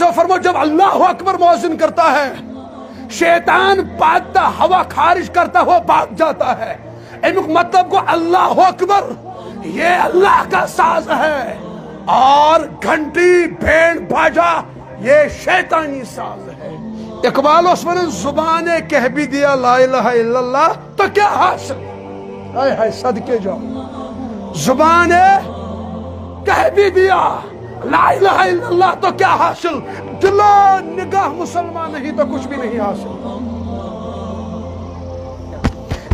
سے فرمو، جب اللہ اکبر موزن کرتا ہے، شیطان پاتا ہوا خارج کرتا ہوا بھاگ جاتا ہے۔ امیک مطلب کو اللہ اکبر، یہ اللہ کا ساز ہے۔ اور گھنٹی، بھیڑ بھاجا یہ شیطانی ساز ہے۔ اقبال عثمان زبان کہہ بھی دیا، لا الہ الا اللہ، تو کیا حاصل؟ ہائے ہائے، صدقے جاؤ۔ زبان کہہ بھی دیا۔ لا الہ الا اللہ تو کیا حاصل؟ دل نگاہ مسلمان نہیں تو کچھ بھی نہیں حاصل۔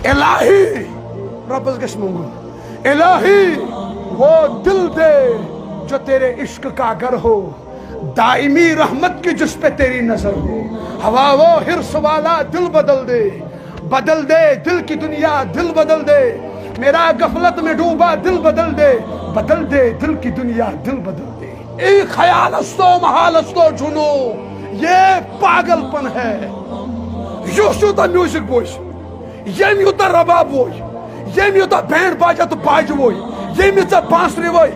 الہی ربز گش منگل الہی، وہ دل دے جو تیرے عشق کا گر ہو۔ دائمی رحمت کی جس پہ تیری نظر ہو۔ ہوا وہ حرص والا دل بدل دے۔ بدل دے، دل کی دنیا دل بدل دے۔ میرا غفلت میں ڈوبا دل بدل دے۔ بدل دے، دل کی دنیا دل بدل دے۔ ایک خیال استو محال استو جنو، یہ پاگل پن ہے یوس یوتا میوزک بوش یم یوتا رباب ووی یم یوتا بینڈ باجا تو باج ووی یم یوتا بانسری ووی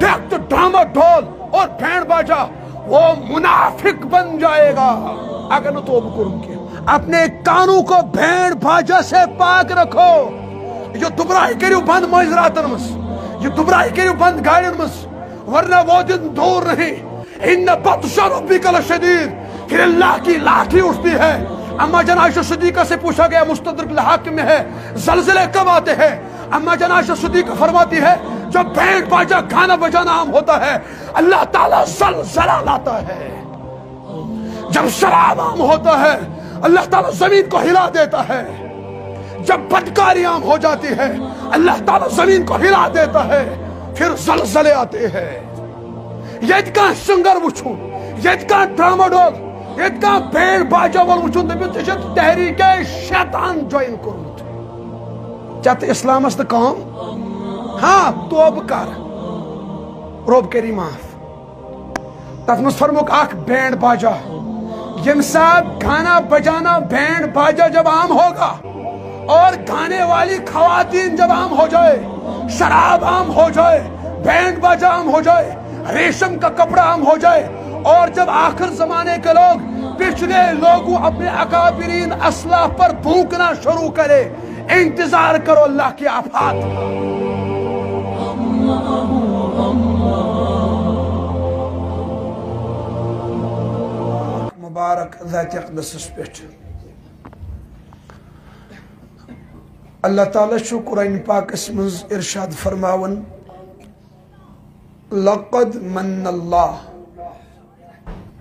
ڈیک تو ڈراما ڈھول اور بینڈ باجا، وہ منافق بن جائے گا۔ اگر نہ توب کروں کے اپنے کانوں کو بینڈ باجا سے پاک رکھو۔ یہ دبرائی کریو بند موز راتن مس۔ یہ دبرائی کریو بند گاڑین مس۔ ورنہ وہ دن دور نہیں ان بطش ربی کل شدید پھر اللہ کی لاٹھی اٹھتی ہے۔ اما جان عائشہ صدیقہ سے پوچھا گیا، مستدرک الحاکم میں ہے، زلزلے کب آتے ہیں؟ اما جان عائشہ صدیقہ فرماتی ہے جب بینڈ باجا کھانا بجانا عام ہوتا ہے، اللہ تعالیٰ زلزلہ لاتا ہے۔ جب شراب عام ہوتا ہے، اللہ تعالیٰ زمین کو ہلا دیتا ہے۔ جب بدکاری عام ہو جاتی ہے، اللہ تعالیٰ زمین کو ہلا دیتا ہے۔ پھر زلزلے آتے ہیں۔ یہ کان سنگر وچھو یہ کان ڈراما ڈول یہ کان بیڑ باجا وال وچھو دبیو تشت تحریک شیطان جوائن کرمت چت اسلامس تو کام ہاں توب کر۔ رب کری معاف۔ تتھ مز فرموک اخ بینڈ باجا۔ یم ساتھ گانا بجانا بینڈ باجا جب عام ہوگا، اور گانے والی خواتین جب عام ہو جائے، شراب عام ہو جائے بینڈ باجا عام ہو جائے، ریشم کا کپڑا عام ہو جائے۔ اور جب آخر زمانے کے لوگ پچھلے لوگوں اپنے اکابرین اسلاف پر بھونکنا شروع کرے، انتظار کرو اللہ کی آفات۔ مبارک ذات اقدس پیٹھ۔ اللہ تعالیٰ چھو قرآن پاک اسمز ارشاد فرماون۔ لقد من الله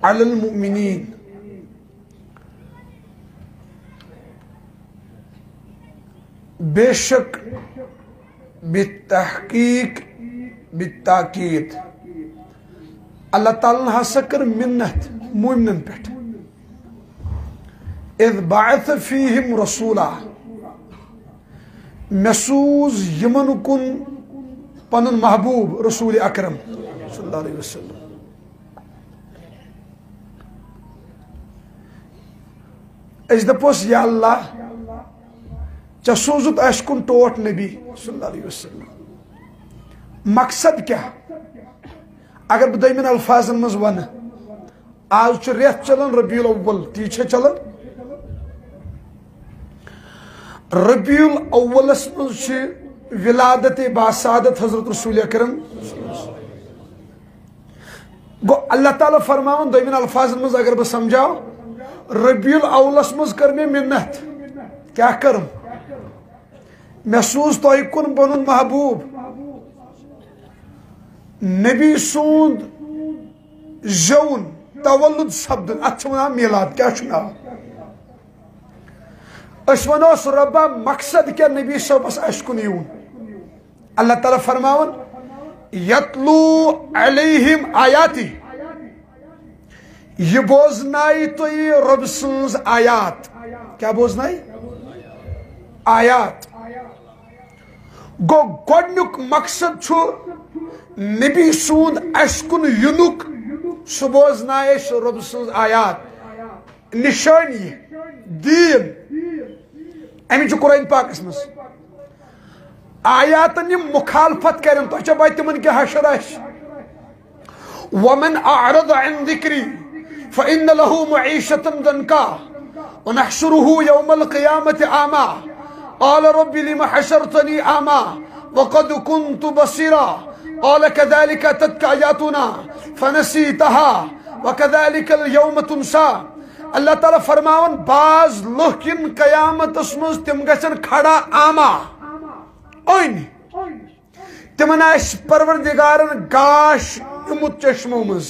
على المؤمنين. بشك بالتحقيق بالتأكيد. الله تعالى سكر کر منت مومنن إذ بعث فيهم رسولا. مسوز يمنكن پنن محبوب رسول اکرم صلی اللہ علیہ وسلم اس دپوس یا اللہ چا سوزت اس کن ٹوٹ نبی صلی اللہ علیہ وسلم مقصد کیا اگر بہ دمن الفاظن مز ون آج ریت چلن ربیع الاول تی چھ چلن ربیع الاولس مز چھ ولادت باسادت حضرت رسول اکرم گو اللہ تعالیٰ فرماون دمن الفاظن مز اگر بہ سمجھاو ربیع الاولس مز کر میں منت کیا کرم محسوس تو کن بنن محبوب نبی سوند زون تولد سپدن ات ونان میلاد کیا ناو اس ونوس ربا مقصد کیا نبی صبس اس کن یون اللہ تعالیٰ فرماون، یتلو علیہم آیاتی، یہ بوزنائی تو یہ رب سنز آیات۔ کیا بوزنائی؟ آیات۔ گو گۄڈنیُک مقصد چھُ نبی سوند اَسہِ کُن یُنُک سُہ بوزنایہِ أسۍ رۄب سٕنٛز آیات۔ نِشٲنی دیٖن۔ اَمہِ چھُ قرآن پاکس منٛز آیاتن یِم مُخالفت کرن تۄہہِ چھا پاے تِمن کیٛاہ حشر آسہِ ومن أعرض عن ذکری فإن له معيشة ضنكا ونحشره يوم القيامة أعمى قال رب لم حشرتني أعمى وقد كنت بصيرا. قال كذلك أتتك آياتنا فنسيتها. وكذلك اليوم تنسى. اللہ تعالیٰ فرماون باز لوکن قیامت مز تم گھن کھڑا آما. اوین تمن آس پروردگارن گاش امت چشمو مز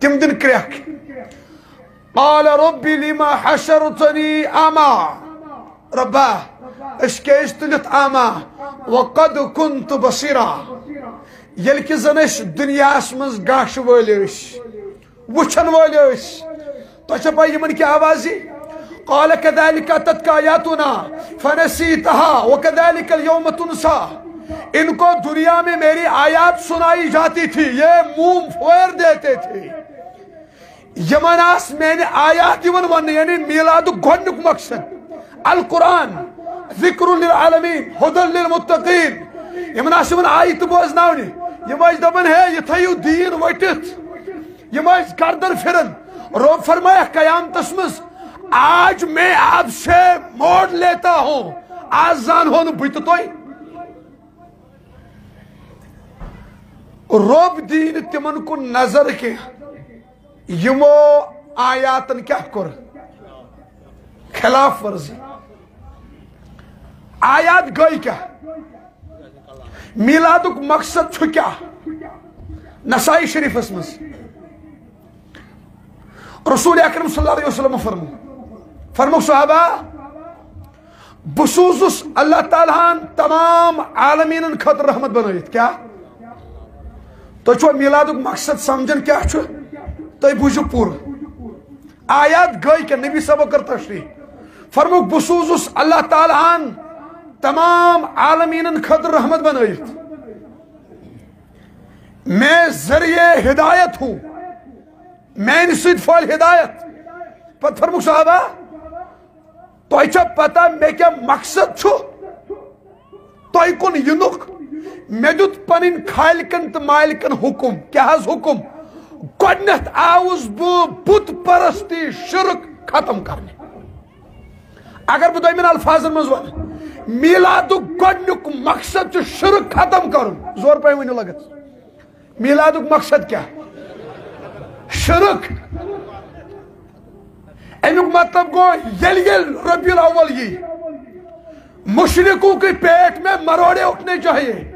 تم دن کریک قال ربی لما حشرتنی آما ربا اس کیس تلت آما وقد كنت بصیرا یل کہ زن اس دنیا مز گاش ولس وچھن ولس تو پائی قال كذلك اتتك آیاتنا فنسیتها وكذلك اليوم تنسى. ان کو دنیا میں میری آیات سنائی جاتی تھی، یہ موم فویر دیتے تھے۔ یمن آس میں نے آیات یمن ون یعنی میلاد گھنک مقصد۔ القرآن، ذکر للعالمین حدل للمتقین۔ یمن آس یمن آیت بوزناونی یم آس دبن ہے یہ تھیو دین وٹت یم آس گردن پھرن۔ روب فرمایا قیام تسمز آج میں آپ سے موڑ لیتا ہوں۔ آج زان ہون بھت روب دین تمن کو نظر کے۔ یمو آیاتن کیا کر۔ خلاف ورزی۔ آیات گئی کیا۔ میلادک مقصد چھو کیا۔ نسائی شریف اسمس رسول اکرم صلی اللہ علیہ وسلم فرمو۔ فرمو صحابہ بسوزس اللہ تعالیٰ تمام عالمین خطر رحمت بنائیت کیا؟ تو چھو میلاد مقصد سمجھن کیا چھو؟ تو بوجھو پور۔ آیات گئی کہ نبی سبا کر تشریح۔ فرمو بسوزس اللہ تعالیٰ تمام عالمین خطر رحمت بنائیت میں ذریعے ہدایت ہوں۔ میں سید فال ہدایت۔ پت فرمو صحابہ تو چھا پتا میں کیا مقصد چھو تو کن ینک میں دیت پنن خالکن تو مالکن حکم کیا حض حکم گۄڈنیتھ آوُس بہٕ بت پرستی شرک ختم کرنے اگر بہٕ دوٚیمٮ۪ن الفاظن منٛز ونہٕ میلادُک گۄڈنیُک مقصد چھُ شرک ختم کرُن زور پٲٹھۍ ؤنِو لگت میلادُک مقصد کیٛاہ شرک امیک مطلب گو یل یل ربی الاول یہ مشرقوں کے پیٹ میں مروڑے اٹھنے چاہیے۔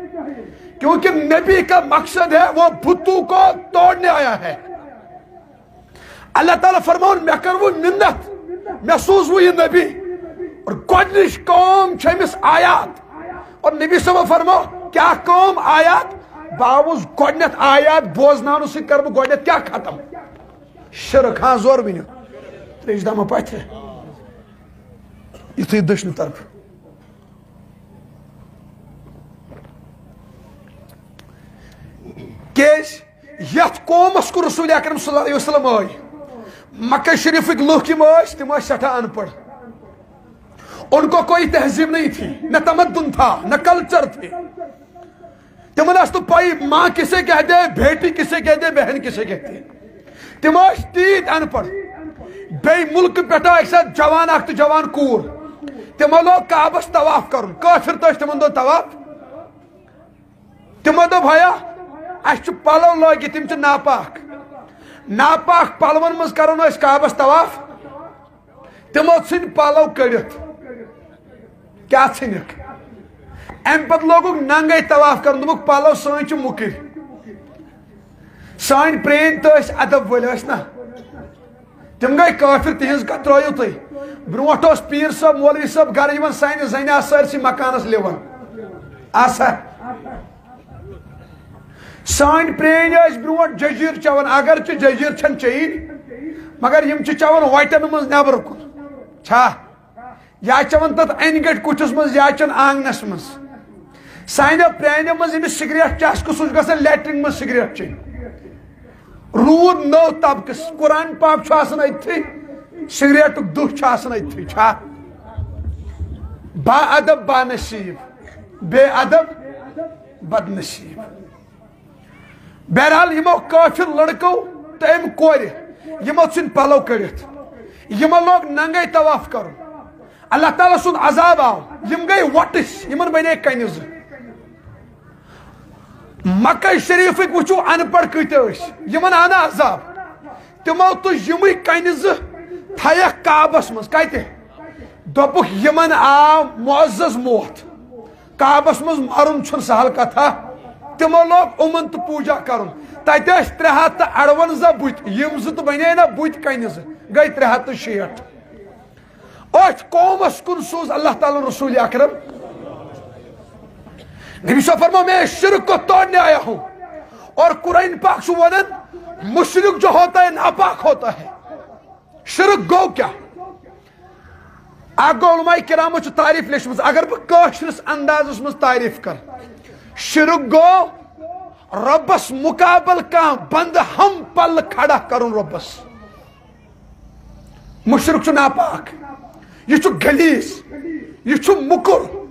کیونکہ نبی کا مقصد ہے وہ بتو کو توڑنے آیا ہے۔ اللہ تعالیٰ فرماؤن، میں کر وہ منت۔ میں سوز وہ یہ نبی۔ اور گوڈنش قوم چھمس آیات۔ اور نبی صلی فرماؤ، کیا قوم آیات؟ باوز گوڈنت آیات بوزنانو سے کرب گوڈنت کیا ختم؟ شرک ہاں زور بھی نہیں۔ تریش دامہ پاتھ ہے یہ تھی دشن طرف کیش یت رسول اکرم صلی اللہ علیہ وسلم آئی مکہ شریف لوگ کی موش تم سٹھا ان پڑھ ان کو کوئی تہذیب نہیں تھی نہ تمدن تھا نہ کلچر تھے تمن تو پائی ماں کسے کہتے بیٹی کسے کہتے بہن کسے کہتے تم تیت ان پڑھ بی ملک پہ ایک ساتھ جوان اخت جوان کور۔ تمو لوگ کعبس طواف کرن۔ کافر تو تمن دو طواف۔ تمو دو بھایا اس پلو لگی تم چھ ناپاک۔ ناپاک پلون مز کرن اس کعبس طواف۔ تمو ژھن پلو کڑت کیا ژھنک ام پت لوگ ننگے طواف کرن دوپک پلو سن چھ مکر۔ سان پرین تو ادب ول نا۔ تم گئی کافر تہذ کت ترو تھی بروٹ پیر صاحب، مولوی صاحب گھر یوان سانہ زنہ آ سارسی مکانس لون آسا سان پرین اس بروٹ ججیر چون اگر چھ ججیر چھن چین مگر یم چھ چون وائٹن مز نبر کن۔ چھا۔ یا چون تت این گٹ کٹس مز یا چن آنگنس مز سانہ پرانہ مز یمس سگریٹ چسکہ سہ گژھان لیٹرین مز سگریٹ چین رود نو طبقس، قرآن پاک آسان اتھی سگریٹ دہ آسان اتھی چھا؟ با ادب با نصیب، بے ادب بد نصیب۔ بہرحال یمو کافر لڑکو تو ام کور یمو ژھن پلو کڑت یمو لوگ ننگے طواف کر اللہ تعالیٰ سن عذاب آو، یم گئی وٹس، یمن بنے کنہ ز مکہ شریفک وچو ان پڑھ کتے اس یمن آنا عذاب تمو تو یمی کنہ ز کعبس مز کتے دوپک یمن آو معزز موت کعبس مز مرن چھن سہل کتھا تمو لوگ امن تو پوجا کرن تتہ ترے ہاتھ تو بت یم زٕ تو بنے نا بت کنہ گئی ترے ہاتھ تو ات قومس کن سوز اللہ تعالیٰ رسول اکرم نبی صلی فرما میں شرک کو توڑنے آیا ہوں۔ اور قرآن پاک سو ونن مشرک جو ہوتا ہے، ناپاک ہوتا ہے۔ شرک گو کیا؟ آگو علماء کرامو چو تعریف لیشمز اگر بہ کاشرس انداز اس مز تعریف کر۔ شرک گو، ربس مقابل کان بند ہم پل کھڑا کرن ربس۔ مشرک چو ناپاک، یہ چو گلیس یہ چو مکر۔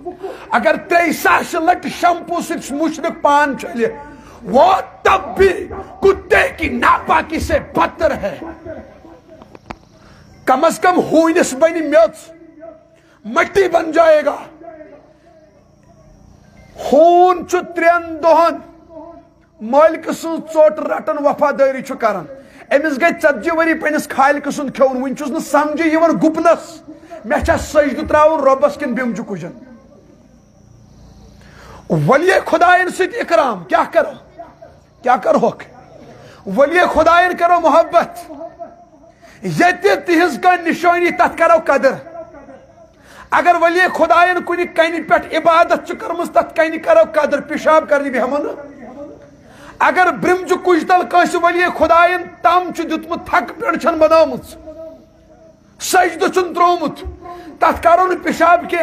اگر تری ساش لٹ شمپو سے مشرک پان چلے، وہ تب بھی کتے کی ناپاکی سے بدتر ہے۔ کم از کم ہوئنس بنی میوت مٹی بن جائے گا۔ خون چو ترین دہن مالک سن چوٹ رٹن وفاداری چو کرن۔ امس گئی ژتجی وری پنس خالق سن کھون ون چھس نہ سمجھی یوان گپنس۔ مے چھا سجدہ تراون ربس کن بیم کجن۔ ولی خدائن ست اکرام کیا کرو؟ کیا کرو؟ ولی خدائن کرو محبت۔ یت تہذ کا نشانی تت کرو قدر۔ اگر ولی خدائن کن کن پہ عبادت کرمز تت کن کرو قدر، پیشاب کرنی بیہمو اگر برمج کج تل کنس ولی خدائن تم دتمت تھک پیڑ چھن بنامت سجدہ چھن ترومت تت کرو نا پیشاب کی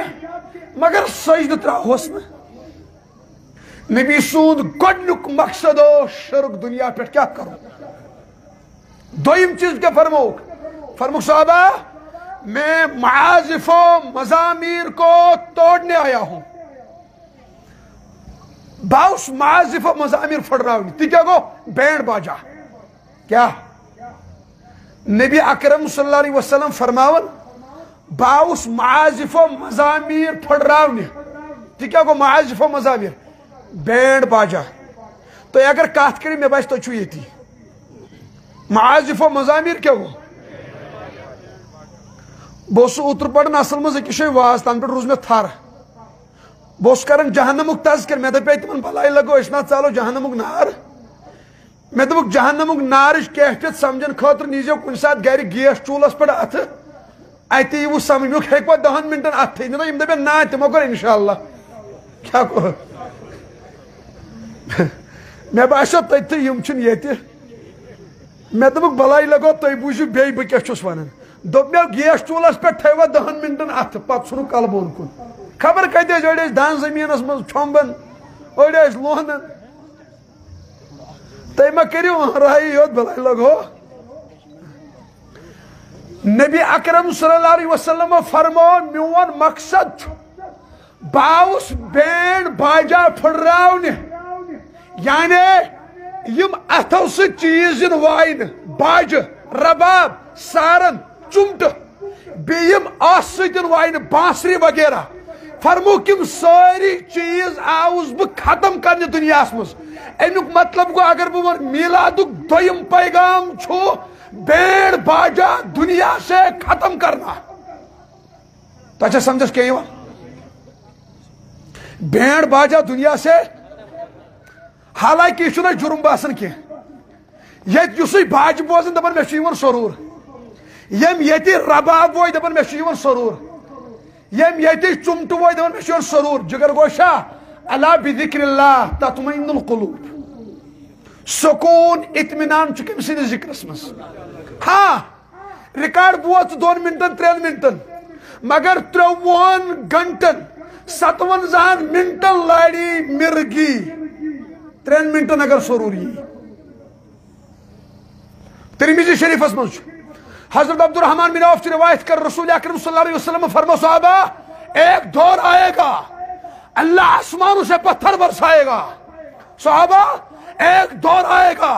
مگر سجدہ تراہوس نا۔ نبی سوند گۄڈنیُک مقصد شرک دنیا پہ کیا کرو؟ دویم چیز کیا فرموک فرموک صحابہ، میں معازف و مزامیر کو توڑنے آیا ہوں۔ باؤس معازف و مزامیر پھڑ رہا ہوں۔ تی کیا گو، بینڈ باجا۔ کیا؟ نبی اکرم صلی اللہ علیہ وسلم فرماون باؤس معازف و مزامیر پھڑ رہا ہوں۔ تی کیا گو، معازف و مزامیر بینڈ باجا تو اگر کات کری میں باش تو چھو یہ تھی معازف و مزامیر کیا ہو بہت سو اتر پڑھن اصل مز اکشوی واز تن پر روز میں تھار بہت کرن جہنمک تذکر میں دپے تمن بلائی لگو اشنا چالو جہنمک نار میں دپک جہنمک نارش کیفیت سمجھن خاطر نیزیو کن سات گھر گیس چولس پڑ ات اتہ یہ سمجھ ہیک پہ دہن منٹن ات تھی یم دپے نا تمو کر انشاءاللہ کیا کو مے باسو تتھ یم چھن یت مے دپک بلائی لگو تھی بوزو بی بہ کیا چھس ونان دوپ مے گیس چولس پہ تھوا دہن منٹن ات پتہ ژھنو کلبون کن خبر کتہ أڑۍ دان زمینس مز چھۄمبان أڑۍ ٲسۍ لونان تُہۍ ما راہی یوت بلائی لگو نبی اکرم صلی اللہ علیہ وسلم فرمو میون مقصد باؤس بینڈ باجا پھڑراونہ یعنی یم اتو سے چیز ان باج، رباب، سارن، چمٹ، بیم آس ستن وائن، بانسری وغیرہ۔ فرمو کم ساری چیز آوز بہ ختم کرنے دنیا مز۔ امیک مطلب گو اگر بہ میلاد دویم پیغام چھو، بیڑ باجا دنیا سے ختم کرنا۔ تو اچھا سمجھس کیا بیڑ باجا دنیا سے حالانکہ یہ جرم باسان کی یہ باج بوزن دپان مے سرور یم یت رباب ووی دپان مے سرور یم یت چمٹ ووی دپان مے سرور جگر گوشا اللہ بذکر اللہ تطمئن القلوب سکون اطمینان کم سند ذکرس مز ہاں ریکارڈ بوت دون منٹن ترین منٹن مگر تروہن گنٹن ستونزہن منٹن لاڑی مرگی ترین منٹن اگر ضروری ترمیزی شریف مز حضرت عبد الرحمن بن عوف روایت کر رسول اکرم صلی اللہ علیہ وسلم فرما صحابہ، ایک دور آئے گا، اللہ آسمانوں سے پتھر برسائے گا۔ صحابہ، ایک دور آئے گا،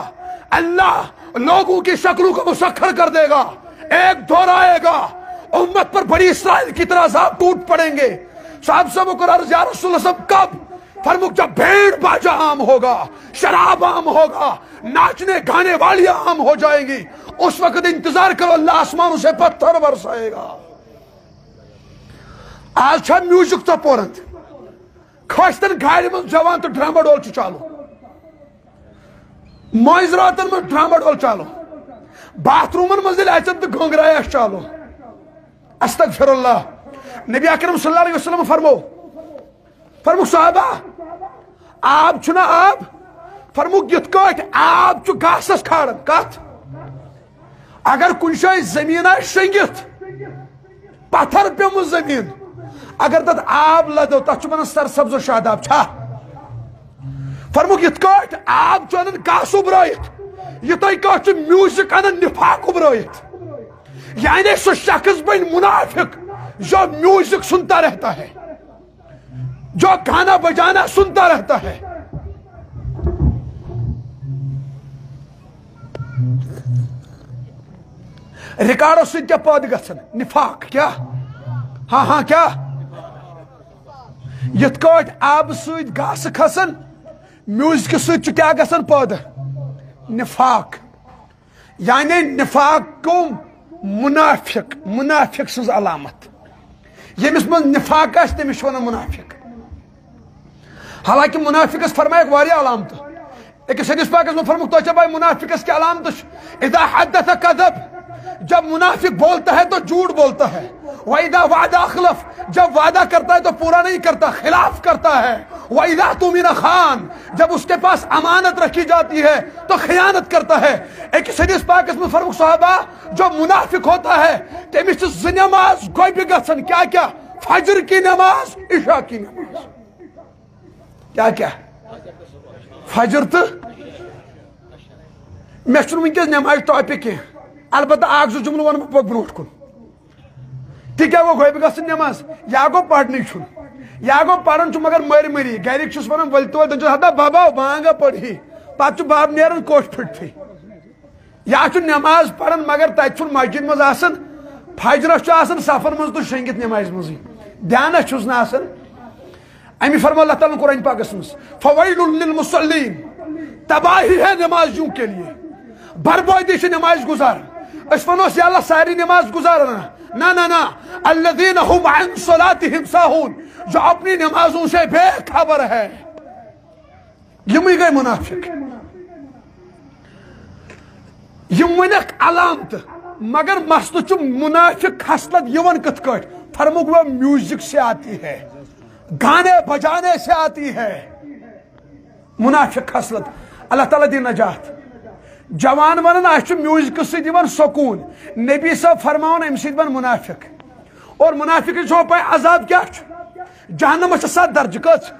اللہ لوگوں کی شکلوں کو مسخر کر دے گا۔ ایک دور آئے گا، امت پر بڑی اسرائیل کی طرح عذاب ٹوٹ پڑیں گے۔ صاحب سے مقرر یا رسول اللہ، سب کب فرمک جب بھیڑ باجا عام ہوگا، شراب عام ہوگا، ناچنے گانے والی عام ہو جائیں گی، اس وقت انتظار کرو اللہ آسمان سے پتھر برسائے گا۔ آج چھا میوزک تو پورند کھوشتن گھائر من جوان تو ڈرامہ ڈول چالو۔ معذراتن من ڈرامہ ڈول چالو۔ باتھ رومن مزل اچن تو گونگرایا چالو۔ استغفر اللہ۔ نبی اکرم صلی اللہ علیہ وسلم فرمو۔ فرمو صحابہ، آب چھنا آب، فرمو یت کٹ آب چھ گاسس کھارن کت اگر کن جائے زمین آئے شنگت پتھر پیوم زمین۔ اگر تت آب لدو تت بنان سرسبز و شاداب چھا۔ فرمو یت کٹ آب چھ انن گاس ابرائت یتھے کٹ میوزک انن نفاق ابرائت یعنی سو شخص بن منافق، جو میوزک سنتا رہتا ہے۔ جو گانا بجانا سنتا رہتا ہے۔ ریکارڈو سے کیا پود گسن نفاق، کیا؟ ہاں ہاں کیا؟ یت کوٹ آب سوید گاس، کھسن، میوزک سوید چھ کیا گسن پود۔ نفاق۔ یعنی نفاق کو منافق منافق سز علامت۔ یمس من نفاق آس تمس منافق۔ حالانکہ منافقس فرمائک واریاہ علامت. ایک حدیث پاکس میں فرمک تو بھائی منافقس کی علامت اذا حدث کذب، جب منافق بولتا ہے تو جھوٹ بولتا ہے. وَإِذَا وَعْدَ أَخْلَفْ، جب وعدہ کرتا ہے تو پورا نہیں کرتا، خلاف کرتا ہے. وَإِذَا تُمِنَ خان، جب اس کے پاس امانت رکھی جاتی ہے تو خیانت کرتا ہے. ایک حدیث پاکس میں فرمک صحابہ، جو منافق ہوتا ہے تیمیس نماز، گوئی بھی گسن، کیا کیا؟ فجر کی نماز، عشاء کی نماز. کیا کیا؟ فجر تو میں ونکس نماز ٹاپک کی۔ البتہ اخ زٕ جملہٕ ون بہٕ برونٛٹھ کُن۔ تہِ کیٛاہ گوٚو گوٚبہِ گژھٕنۍ نٮ۪ماز یا گوٚو پرنٕے چھُنہٕ یا گوٚو پران چھُ مگر مٔرۍ مٔری۔ گرِکۍ چھُس ونان ؤلۍ تو دپان چھُس بابا بانگا پٔرہی پتہٕ چھُ بب نیران کوٹھ پھٕٹتھٕے یا چھُ نٮ۪ماز پران مگر تتہِ چھُنہٕ مسجد منٛز آسان فجرس چھُ آسان سفر منٛز تہٕ شۄنگِتھ نٮ۪مازِ منٛزٕے دھیانس چھُس نہٕ آسان امی فرما اللہ تعالیٰ قرآن پاکس مز فویل للمصلین تباہی ہے نمازیوں کے لیے۔ بربادی سے نماز گزار۔ اس ونوس یا اللہ ساری نماز گزارنا نا نا نا الذین هم عن صلاتهم ساہون جو اپنی نمازوں سے بے خبر ہے۔ یمی گئی منافق۔ یمونک علامت۔ مگر مسئلہ چھ منافق خصلت یون کت کٹ فرموک وہ میوزک سے آتی ہے۔ گانے بجانے سے آتی ہے۔ منافق خصلت اللہ تعالیٰ دی نجات۔ جوان ون میوزک ستر سکون۔ نبی صاحب فرما ام سن منافق۔ اور منافق پہ عذاب کیا جہنم ست درجہ کچھ۔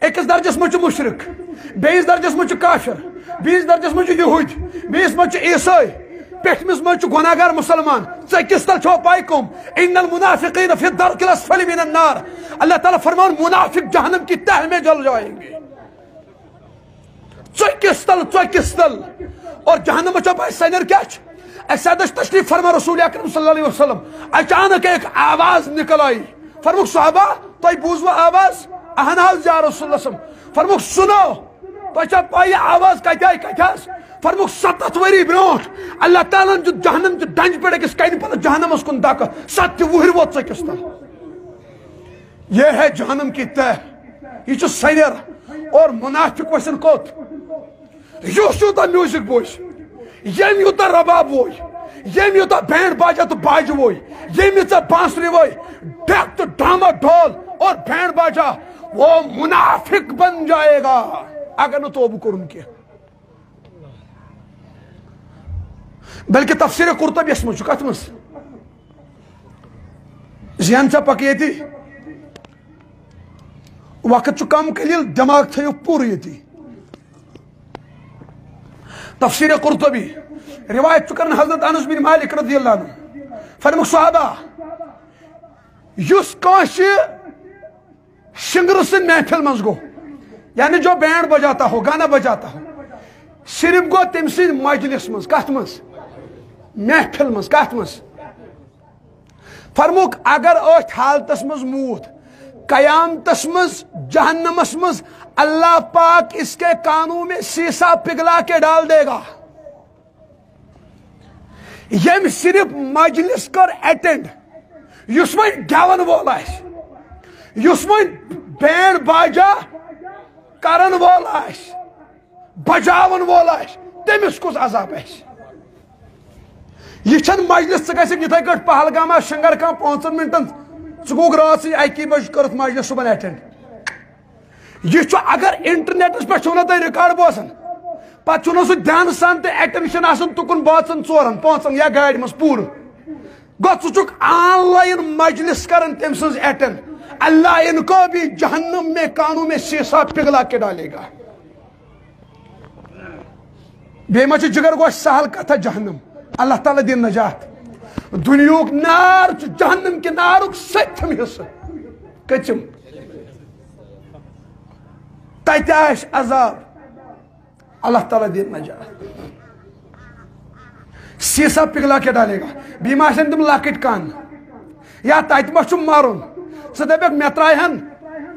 اکس درجس مجھ مشرق بیس درجس مجھ کافر۔ بیس درجس مجھ یہود۔ بیس مجھ عیسائی۔ پیٹمس مجھ گناہگار مسلمان ژکس تل چھو پائی کم ان المنافقین فی الدرک الاسفل من النار۔ اللہ تعالیٰ فرمان، منافق جہنم کی تہ میں جل جائیں گے۔ ژکس تل ژکس تل۔ اور جہنم چھو پائی سینر کیا چھ؟ ایسا دش تشریف فرما رسول اکرم صلی اللہ علیہ وسلم۔ اچانک ایک آواز نکل آئی۔ فرمک صحابہ، تو بوزو آواز؟ اہناز جا رسول اللہ وسلم۔ فرمک سنو۔ تو چھو آواز کہتے آئی کہتے فرموک وری برونٹ اللہ تعالیٰ جو جہنم جو ڈنج پڑے کس کہیں پتہ جہنم اس کن داکا۔ ست وہر ووت سے کس یہ ہے جہنم کی تہ۔ یہ جو اور منافق ویسن کوت۔ یو شو تا میوزک بوش یم یو تا رباب ووی یم یو تا بینڈ باجا تو باج ووی یم یو بانسری ووی ڈیک تو ڈراما ڈھول اور بینڈ باجا۔ وہ منافق بن جائے گا۔ اگر نو توبو کرن کیا۔ بلکہ تفسیر قرطبی اس مجھو کت مس ذہن چا پک یتی وقت چو کم کلیل دماغ تھیو پور یتی تفسیر قرطبی۔ روایت چو کرن حضرت انس بن مالک رضی اللہ عنہ۔ فرمک صحابہ یس کانش شنگر سن محفل منز گو یعنی جو بینڈ بجاتا ہو، گانا بجاتا ہو۔ صرف گو تم سی مجلس مز، کت مز؟ محفل مز، کت مز؟ فرموک، اگر ات حالتس مز موت قیامتس مز جہنمس مز، اللہ پاک اس کے کانوں میں سیسا پگلا کے ڈال دے گا۔ یم صرف مجلس کر اٹینڈ۔ اس ون گون وول آس اس ون بینڈ باجا۔ کرن وول آس بجاون وول آس تمس کس عذاب آس یہ چھن مجلس، ژٕ گژھکھ یِتھے کٲٹھۍ پہلگام شنگر کام پانژن منٹن ژٕ گوٚکھ رات سی اکی بج کٔرٕتھ مجلس، صبحن اٹینڈ یہ چھُ اگر انٹرنیٹس پٮ۪ٹھ چھُو نہ تۄہہِ رِکاڈ بوزان، پتہٕ چھُنہٕ سُہ دھیان سان تہِ ایٹینشن آسان تُکُن بٲژن ژورن، پانژن یا گاڑِ منٛز پوٗرٕ۔ گوٚو، ژٕ چھُکھ آن لایِن مجلس کران تٔمۍ سٕنٛز ایٹینڈ۔ اللہ ان کو بھی جہنم میں کانوں میں سیسا پگلا کے ڈالے گا۔ بیٚیہِ ما جگر گوش سہل کتھا جہنم۔ اللہ تعالیٰ دن نجات۔ دنیاک نار، جہنم کہ نارک ستم حصہ کچم۔ تتہ عذاب۔ اللہ تعالیٰ دن نجات۔ سیسا پگلا کے ڈالے گا۔ بیما تم لکٹ کان۔ یا تت ما چھُ ژٕ دپکھ مےٚ ترٛایہن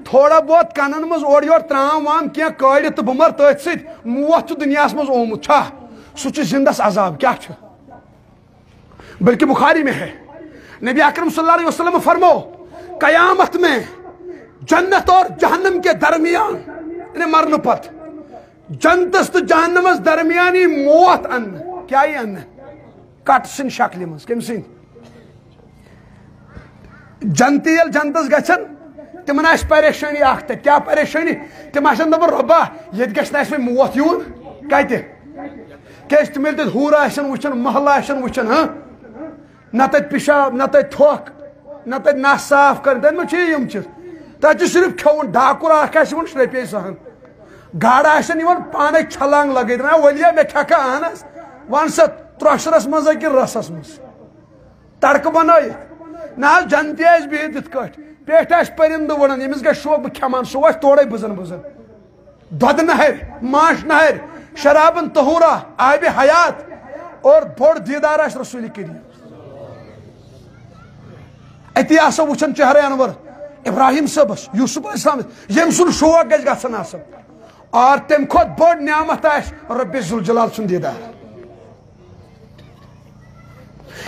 تھوڑا بہت کنن مز اور یور ترام وام کی کڑت تو بہ مر تھی ست موت دنیا مز آمت چھا سہ زندس عذاب کیا بلکہ بخاری میں ہے۔ نبی اکرم صلی اللہ علیہ وسلم فرمو، قیامت میں جنت اور جہنم کے درمیان یعنی مرن پت جنتس تو جہنمس درمیانی موت ان۔ کیا یہ ان؟ کٹ سن شکل مز، کم سن جنتی یل جنتس گھن تمن آس پریشانی اخ تک کیا پریشانی تم آسن دپان رۄبا ییٚتہِ گژھِ نہٕ موت یُن؟ کتہِ؟ کیازِ تِم ییٚلہِ تَتہِ ہُر آسن وٕچھان محلہٕ آسن وٕچھان ہاں نہ تَتہِ پِشاب نہ تَتہِ تھۄکھ نہ نس صاف کرٕنۍ۔ تَتہِ ما چھِ یِم چیٖز۔ چھُ صرف کھیوٚن، ڈاکُر اکھ آسہِ یِوان شرٛپے سہن۔ گاڈٕ آسن یِوان پانے چھلانگ لگٲیِتھ نہ ؤلیا مےٚ کھٮ۪کھا اہن حظ سا ترٛۄشرس منٛز کِنہٕ رسس منٛز۔ تڑکہٕ بنٲیِتھ نہ حظ جنتی آسہِ بِہِتھ یِتھ پیٹ آس پرند وڑان یمس گھر شوق بہ کھمان سہ وس توڑے بزن بزن دود نہر ماش نہر شرابن تہورا آب حیات اور بوڑ دیدار آس رسول کریم اتی آسو وچھن چہرے انور ابراہیم صبس یوسف علیہ السلام یم سن شوق گژھِ گژھن آسن اور تم کھوت بوڑ نعمت آس رب ذوالجلال سن دیدار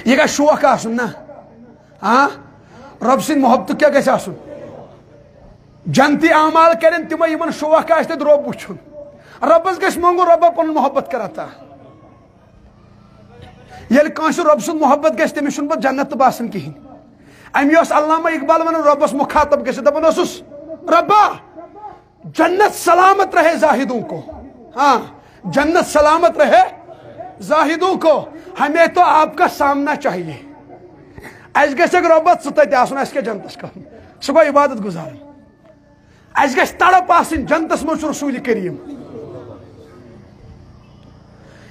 یہ گژھِ شوق آسن نا ہاں؟ رب سن محبت کیا گھس آسن؟ جنتی اعمال کرن تم یمن شوق آس تت رب وچھن ربس گھس منگو رب پن محبت کرتا یل کانس رب سن محبت گھس تمس چھن پتہ جنت تو باسان کہین۔ امی اس علامہ اقبال ون ربس مخاطب گھس دپان اسس، ربا، جنت سلامت رہے زاہدوں کو۔ ہاں جنت سلامت رہے زاہدوں کو۔ ہمیں تو آپ کا سامنا چاہیے۔ اس گھس ربت ثت آسن اس کے جنتس کر سہ گو عبادت گزار اس گھس تڑپ آسن جنتس من رسول کریم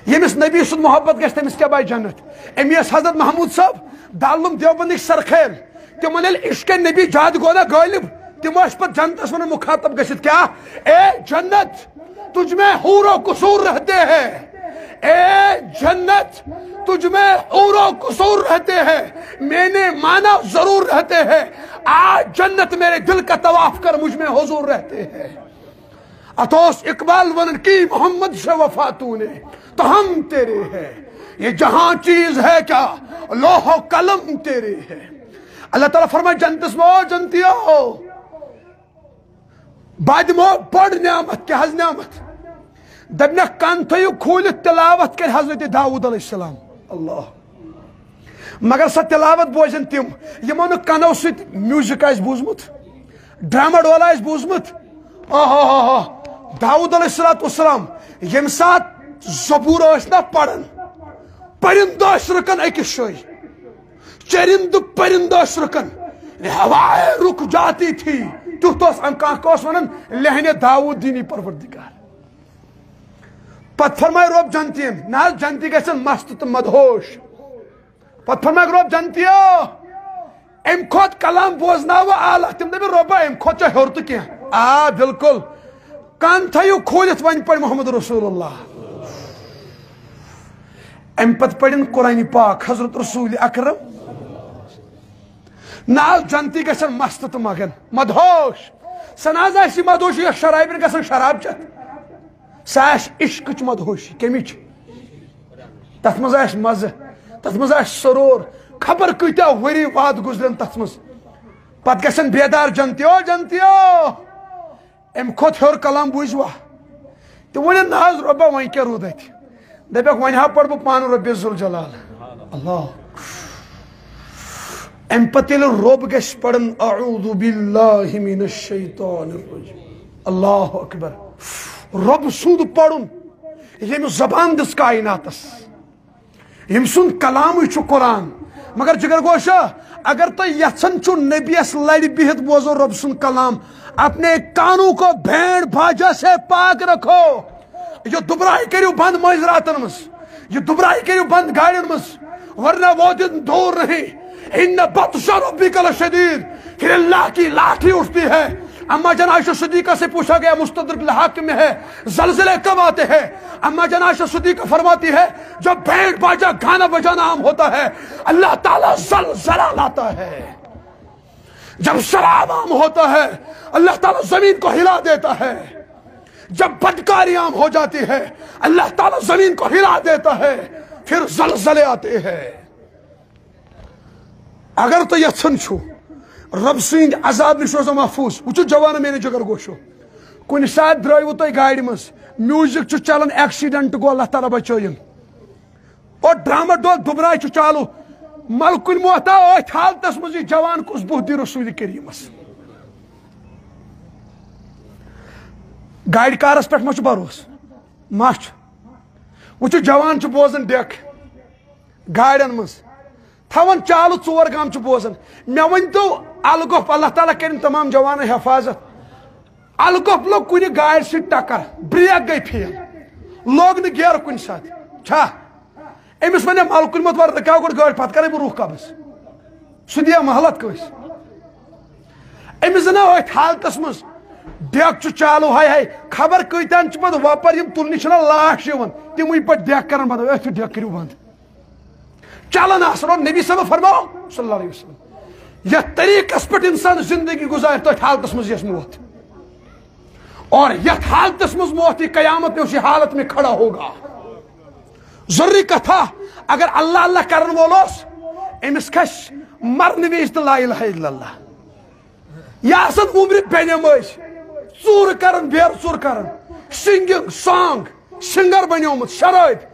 یمس نبی سن محبت گھس تمس کیا بائی جنت امیس حضرت محمود صاحب دالم دیوبندک سرخیل تمن یل عشق نبی جاد گونا غالب تم پہ جنتس من مخاطب گھت کیا اے جنت تجھ میں حور و قصور رہتے ہیں اے جنت، تجھ میں اور و قصور رہتے ہیں، میں نے مانا ضرور رہتے ہیں۔ آج جنت میرے دل کا طواف کر، مجھ میں حضور رہتے ہیں۔ اتوس اقبال ونن کی محمد سے وفاتو نے، تو ہم تیرے ہیں۔ یہ جہاں چیز ہے کیا؟ لوح و قلم تیرے ہے اللہ تعالیٰ فرمائے جنتس مو جنتیو بعد مو بڑ نعمت، کیا حض نعمت؟ دبنہ کن تھو کھولت تلاوت کر حضرت داود علیہ السلام اللہ مگر سا تلاوت بوزن تم یمو نو کنو ست میوزک آس بوزمت ڈرامہ ڈولا آس بوزمت آہا داود علیہ السلام یم سات زبور اس نا پڑھن پرند اس رکن اکس شوی چرند پرند اس رکن ہوائے رک جاتی تھی تو تو ان کانکوس ونن لہنے داود دینی پروردگار پت فرمائے روب جنتی نا جنتی گھن مست تو مدہوش۔ پت فرمائے روب جنتی ام کھوت کلام بوزنا آلہ، تم دے روبا ام کھوت چا ہور تو کیا۔ آ، بالکل۔ کان تھیو کھولت ون پڑ محمد رسول اللہ۔ ام پت پڑھن قرآن پاک، حضرت رسول اکرم۔ نال جنتی گژھن مست تو مگن، مدہوش۔ سناز آسی مدہوشی یا شرابین گژھن شراب چت سہ آس عشقچ مدہوشی کمچ تت مز مزہ تت مز سرور خبر کتیا وری واد گزرن تت مز پت گژھن بیدار جنتیو جنتیو ام کھوت ہیور کلام بوزوا تو ون ناز ربا وین کیا رود ات دپک ون ہا پڑھ بہ پان رب ذوالجلال اللہ ام پتہ ییٚلہِ رۄب گژھِ پرن اعوذ باللہ من الشیطان الرجیم اللہ اکبر رۄب سُنٛد پرن ییٚمہِ زبان دِژ کائناتس یم سُنٛد کلامٕے چھُ قرآن۔ مگر جگر گوشا اگر تُہۍ یژھان چھُو نبیس لڑِ بِہِتھ بوزو رۄب سُنٛد کلام، اپنے کانوں کو بھینڑ بھاجا سے پاک رکھو۔ یہ دبرائی کریو بند مٲنٛزِ راتن منٛز، یہ دبرائی کریو بند گاڑین منٛز، ورنہ وہ دن دور نہیں ان بطش ربک لشدید پھر اللہ کی لاٹھی اٹھتی ہے۔ اما جن عائشہ صدیقہ سے پوچھا گیا، مستدرک الحاکم میں ہے، زلزلے کب آتے ہیں؟ اما جن عائشہ صدیقہ فرماتی ہے، جب بینڈ باجا گانا بجانا عام ہوتا ہے، اللہ تعالیٰ زلزلہ لاتا ہے۔ جب شراب عام ہوتا ہے، اللہ تعالیٰ زمین کو ہلا دیتا ہے۔ جب بدکاری عام ہو جاتی ہے، اللہ تعالیٰ زمین کو ہلا دیتا ہے، پھر زلزلے آتے ہیں۔ اگر تو یژھان چھو رب سند عذاب نش روزان محفوظ۔ وہ جوان میرے جگر گوشو۔ کن سات درو تھی گاڑی مز میوزک چلان ایکسیڈنٹ گو اللہ تعالیٰ بچوین اور ڈرامہ ڈول دبرائے چالو۔ ملکن موتا ات حالتس مز جوان کس بہ دی رسول کریمس۔ گاڑی کارس پہ مچ بھروس مچ وہ جوان بوزان ڈیک گاڑین مز تھوان چالو ژور گام بوزان۔ مے ون تو الگوف اللہ تعالیٰ کرن تمام جوان حفاظت الگوف لوگ کن گاڑ سی ٹکر بریک گئی پھیل لوگ نہ گیر کن سات چھا امس ون ملکن مت ور کیا گوڑ گاڑ پتہ کرے بہ روح قبض سہ دیا محلت کس امس نا ات حالتس مز ڈیک چالو ہائی ہائی خبر کتان پہ وپر یم تلنہ چھنا لاش تمے پہ ڈیک کران بند اتھ ڈیک کرو بند چلن آسن اور نبی صاحب فرماؤ صلی اللہ علیہ وسلم یہ طریقس پہ انسان زندگی گزار تو حالتس مز یس موت. اور یت حالتس مز موت یہ قیامت میں اسی حالت میں کھڑا ہوگا. ضروری کتھا، اگر اللہ اللہ کرن وولوس امس کھس مرن ویز تو لا الہ الا اللہ. یا آسن عمر بینہ مز ژور بیر ژور کرن. سنگنگ، سانگ، سنگر بنیومت شرائط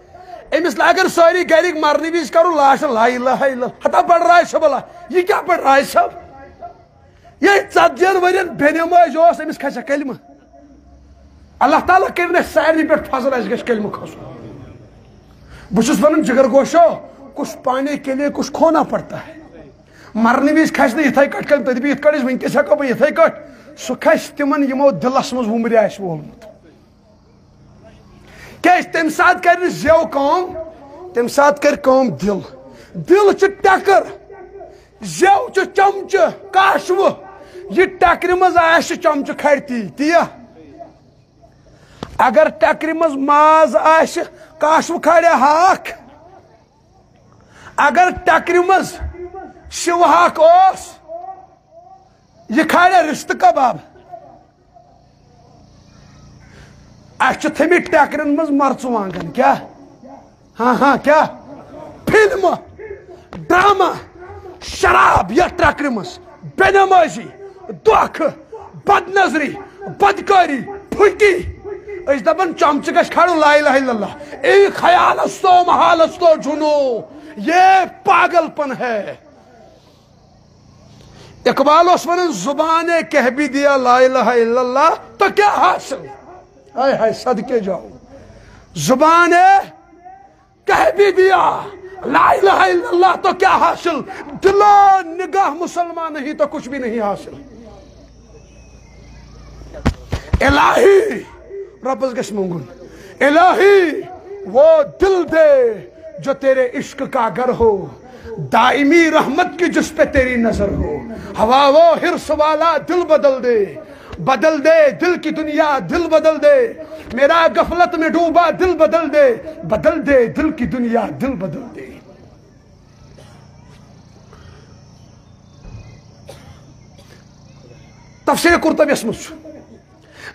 امس اگر ساری گرک مرنے وز کرو لاش، لا الہ الا ہتا بڑ رائے صاحب اللہ۔ یہ کیا بڑ رائے صاحب یہ ژتجین ورین بینہ ماج اس امس کھسا کلمہ۔ اللہ تعالیٰ کرن سارے پہ فضل اس گژھِ کلمہ کھسن بہ چھس ونان جگر گوشو، کچھ پانے کے لیے کچھ کھونا پڑتا ہے۔ مرنے وز کھس نا اتھے کٹ کل تدبی ات کڑس ونکس ہیکو بہ اتھے کٹ۔ سہ کھس تمن یمو دلس مز ومر آس وولمت کیٛازِ تمہِ ساتہٕ کر نہٕ زٮ۪و کٲم تمہِ ساتہٕ کر کٲم دل دل چھُ ٹکر زٮ۪و چھُ چمچہٕ کاشوٕ یہِ ٹکرِ منٛز آسہِ چمچہٕ کھڑتی تیا اگر ٹکرِ منٛز ماز آسہِ کاشوٕ کھڑیا ہاکھ اگر ٹکرِ منٛز شِو ہاکھ اوس یہِ کھالیا رِستہٕ کباب اس تھمت ٹیکرن مز مرچوانگن کیا ہاں ہاں کیا فلم ڈرامہ، شراب یا ٹرکر مز بے نمازی دکھ بد نظری بدکاری پھٹی اس دپن چمچہ گھس کھڑو لا الہ الا اللہ۔ اے خیال استو محال استو جنو، یہ پاگل پن ہے۔ اقبال اس ون زبان کہہ بھی دیا، لا الہ الا اللہ، تو کیا حاصل؟ ہائے ہائے صدقے جاؤ۔ زبان ہے، کہہ بھی دیا۔ لا الہ الا اللہ تو کیا حاصل؟ دلو نگاہ مسلمان نہیں تو کچھ بھی نہیں حاصل۔ الہی ربز گش منگن الہی، وہ دل دے جو تیرے عشق کا گر ہو۔ دائمی رحمت کی جس پہ تیری نظر ہو۔ ہوا وہ ہرس والا دل بدل دے۔ بدل دے، دل کی دنیا دل بدل دے۔ میرا غفلت میں ڈوبا، دل بدل دے۔ بدل دے، دل کی دنیا دل بدل دے۔ تفسیر قرطبیس مجھ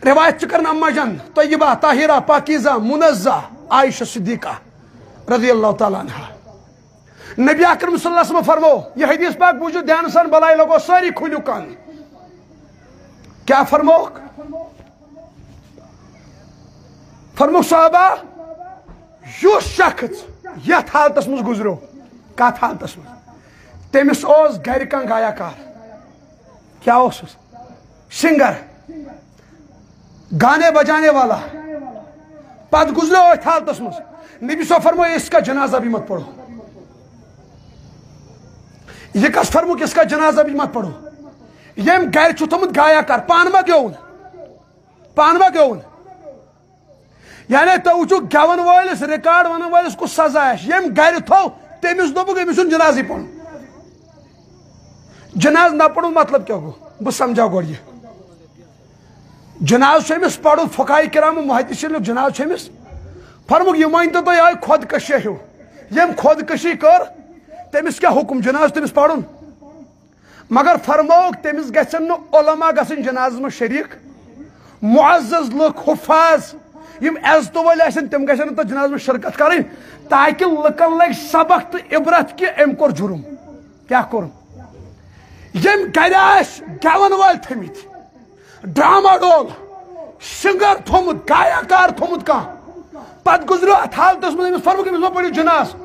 روایت چکرن اما جن طیبہ، طاہرہ، پاکیزہ، منزہ، عائشہ صدیقہ رضی اللہ تعالیٰ عنہ۔ نبی اکرم صلی اللہ علیہ وسلم فرمو، یہ حدیث پاک بوجھو دھیان سان بلائی لگو ساری کھولیو کان۔ کیا فرمو فرمو صحابہ، یو شخص یت حالتس مز گزرو کت حالتس مز تمس اوس گھر کان گایا کار کیا اوسس سنگر۔ گانے بجانے والا۔ پت گزرو ات حالتس مز نبی صلی فرمو اس کا جنازہ بھی مت پڑھو۔ یہ کس فرمو کہ اس کا جنازہ بھی مت پڑھو۔ یم گھر چھو تھومت گایا کر پان ما گیون پان ما گیون یعنی تو وچو گیون وٲلِس رِکاڈ ونن وٲلِس کُس سزا آسہِ یم گھر تھو تٔمِس دوٚپُکھ أمِس چھُنہٕ جنازٕے پرُن جناز نہ پرُن مطلب کیٛاہ گوٚو بہٕ سمجھاو گۄڈٕ یہِ جناز چھُ أمِس پرُن فقاے کرام محدث لیوٚکھ جناز چھُ أمِس فرموٚکھ یہِ مٲنۍتو تُہۍ آے خۄدکٔشی ہیوٗ ییٚمۍ خۄدکٔشی کٔر تٔمِس کیٛاہ حُکُم؟ جناز تٔمِس پرُن مگر فرمووُکھ تٔمِس گژھن نہٕ علما گژھٕنۍ جنازس منٛز شریٖک، معزز لُکھ حُفاظ، یم عزتہٕ وٲلۍ آسن تِم گژھن نہٕ تتھ شرکت کرٕنۍ تاکہِ لُکن لگہِ سبق تہٕ عبرت کہِ أمۍ کوٚر جُرم۔ کیٛاہ کوٚرُم؟ یم گرِ آسہِ گٮ۪ون وٲلۍ تھٲمٕتۍ ڈراما ڈول، سِنگر تھوٚمُت گایاکار تھوٚمُت کانٛہہ پتہٕ گُزریو اتھ حالتس منٛز أمِس فرموکھ أمِس ما پٔرِو جناز۔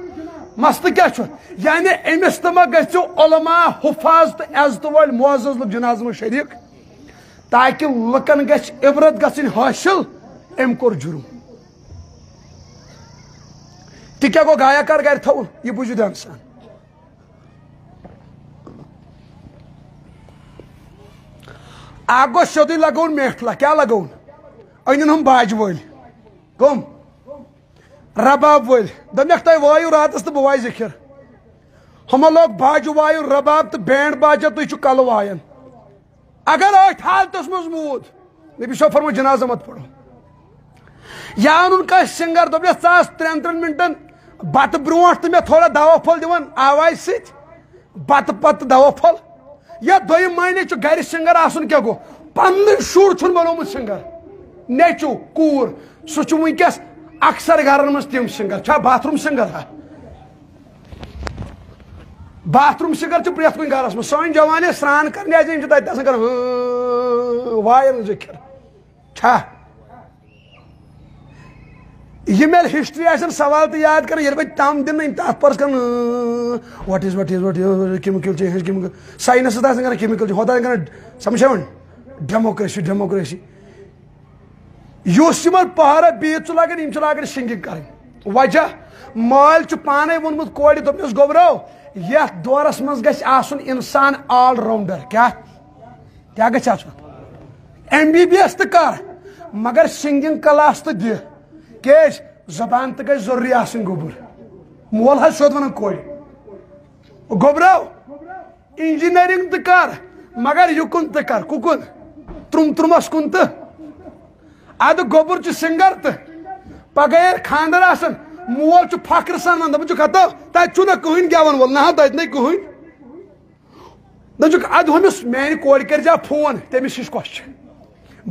مسلہٕ کیٛاہ چھُ یعنی أمِس تہِ ما گژھِو علما حُفاظ تہٕ عزتہٕ وٲلۍ معزز لُکھ جنازس منٛز شریٖک تاکہِ لُکن گژھِ عبرت گژھٕنۍ حٲصِل أمۍ کوٚر جُرم تہِ کیٛاہ گوٚو گایاکار گرِ تھاوُن یہِ بوٗزِو دھیان سان اکھ گوٚو سیوٚدُے لگوُن میٹھلا کیٛاہ لگوُن أنِن ہُم باجہِ وٲلۍ کٕم رباب وٲلۍ دوٚپنکھ تۄہہِ وٲیِو راتس تہٕ بہٕ وایہِ ذِکر لوگ باجہِ وایُن رباب تہٕ بینڈ باجا تُہۍ چھِو کلہٕ وایان۔ اگر أتھۍ حالتس منٛز موٗد، نبی صٲب فرمو جنازہ مت پڑو یا اونُن کانٛہہ سِنگر دوٚپنس ژٕ آس ترٛٮ۪ن ترٛٮ۪ن مِنٹن بتہٕ برونٛٹھ تہٕ تھوڑا دوا پھوٚل دِوان آوازِ سۭتۍ بتہٕ پتہٕ دوا پھوٚل یا دوٚیِم معنی چھُ گرِ سِنگر آسُن کیٛاہ گوٚو پننُے شُر چھُن بنومُت سِنگر۔ نیٚچوٗ کوٗر سُہ چھُ وٕنکیٚس اکثر گرن منٛز تِم سِنگر چھا باتھ روٗم سِنگر ہا باتھ روٗم سِنگر چھِ پرٛٮ۪تھ کُنہِ گرس منٛز سٲنۍ جوان ٲسۍ سرٛان کرنہِ آسہِ یِم چھِ تتہِ آسان وایَن چھا یم ییٚلہِ ہسٹری آسن سوال تہِ یاد کران ییٚلہِ بہٕ تم دِنہٕ تتھ پٔرس کران what is what is what chemical change chemical science سۭتۍ آسان کران کیمِکل ہُتھ آسان کران ڈیموکریسی ڈیموکریسی یُس یِمن پہرا بِہِتھ چھُ لاگان یِم چھِ لاگان سِنگِنگ کرٕنۍ وجہ مٲلۍ چھُ پانے ووٚنمُت کورِ دوٚپنس گوبرو یتھ دورس منٛز گژھِ آسُن انسان آل راونڈر کیٛاہ کیٛاہ گژھِ ایم بی بی ایس تہِ کر، مگر سِنگِنگ کلاس تہِ دِ۔ کیٛازِ زبان تہِ گژھِ ضروٗری آسٕنۍ گوٚبُر۔ مول حظ سیوٚد ونان کورِ گوبرو انجینئرنگ تہِ کر، مگر یُکُن تہِ کر۔ کُکُن، ترُم ترُمس کُن تہٕ۔ ادٕ گوٚبُر چھُ سِنگر تہٕ پگہہ ییٚلہِ خانٛدر مول چھُ فخر سان ونان دپان چھُکھ ہتو تتہِ چھُنہ کٕہٕنۍ گٮ۪ون وول نہ تتہِ نَے کٕہٕنۍ دپان چھُکھ ادٕ ہُمِس میانہِ کورِ کٔرزِ فون تٔمِس ہِش کۄس چھِ